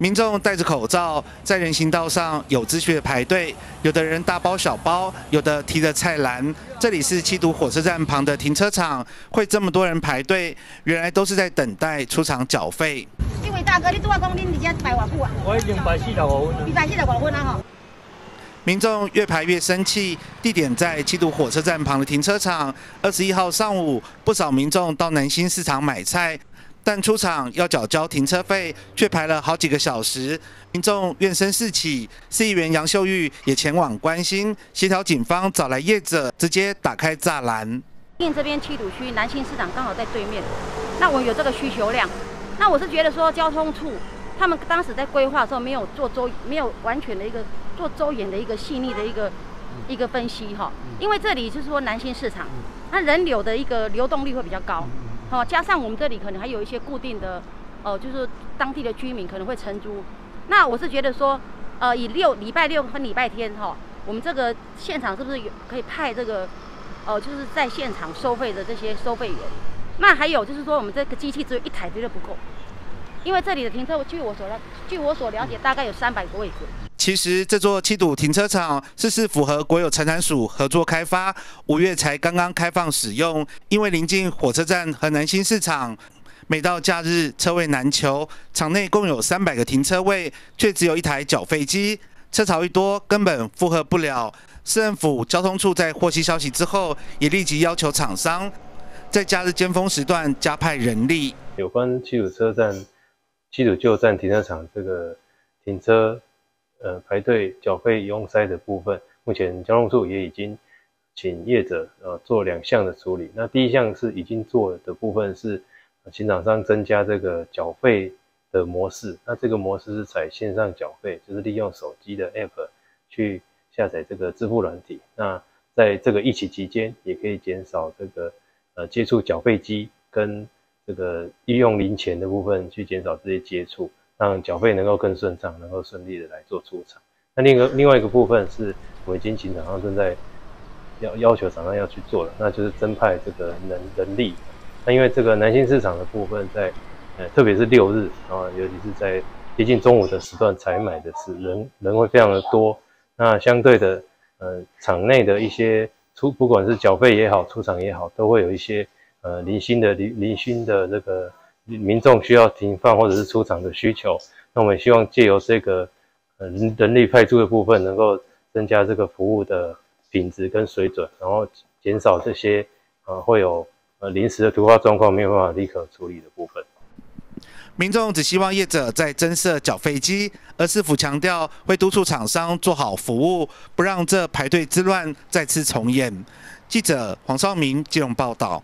民众戴着口罩在人行道上有秩序的排队，有的人大包小包，有的提着菜篮。这里是七堵火车站旁的停车场，会这么多人排队，原来都是在等待出场缴费。这位大哥，你拄仔讲恁伫遮排偌久啊？我已经排四十五分你排四十五分啊吼？民众越排越生气，地点在七堵火车站旁的停车场。二十一号上午，不少民众到南新市场买菜。但出厂要缴交停车费，却排了好几个小时，民众怨声四起。市议员杨秀玉也前往关心，协调警方找来业者，直接打开栅栏。因这边七堵区南新市场刚好在对面，那我有这个需求量，那我是觉得说交通处他们当时在规划的时候没有做周，没有完全的一个做周延的一个细腻的一个一个分析哈，因为这里就是说南新市场，那人流的一个流动率会比较高。好，加上我们这里可能还有一些固定的，哦，就是当地的居民可能会承租。那我是觉得说，呃，以六礼拜六和礼拜天哈，我们这个现场是不是有可以派这个，哦，就是在现场收费的这些收费员？那还有就是说，我们这个机器只有一台绝对不够，因为这里的停车，据我所了，据我所了解，大概有三百个位置。其实这座七堵停车场是是符合国有财产署合作开发，五月才刚刚开放使用。因为临近火车站和南新市场，每到假日车位难求，场内共有三百个停车位，却只有一台缴费机，车潮一多，根本负荷不了。市政府交通处在获悉消息之后，也立即要求厂商在假日尖峰时段加派人力。有关七堵车站、七堵旧站停车场这个停车。呃，排队缴费拥塞的部分，目前交通处也已经请业者呃做两项的处理。那第一项是已经做的部分是，请厂商增加这个缴费的模式。那这个模式是采线上缴费，就是利用手机的 App 去下载这个支付软体。那在这个疫情期间，也可以减少这个呃接触缴费机跟这个利用零钱的部分，去减少这些接触。让缴费能够更顺畅，能够顺利的来做出场。那另一个另外一个部分是，我已经请厂商正在要要求厂商要去做了，那就是增派这个人人力。那因为这个南新市场的部分，在呃特别是六日啊，尤其是在接近中午的时段采买的是人人会非常的多。那相对的，呃场内的一些出不管是缴费也好，出场也好，都会有一些呃零星的零零星的这个。民众需要停放或者是出厂的需求，那我们希望借由这个呃人力派驻的部分，能够增加这个服务的品质跟水准，然后减少这些呃会有呃临时的突发状况没有办法立刻处理的部分。民众只希望业者在增设缴费机，而市府强调会督促厂商做好服务，不让这排队之乱再次重演。记者黄少明金融报道。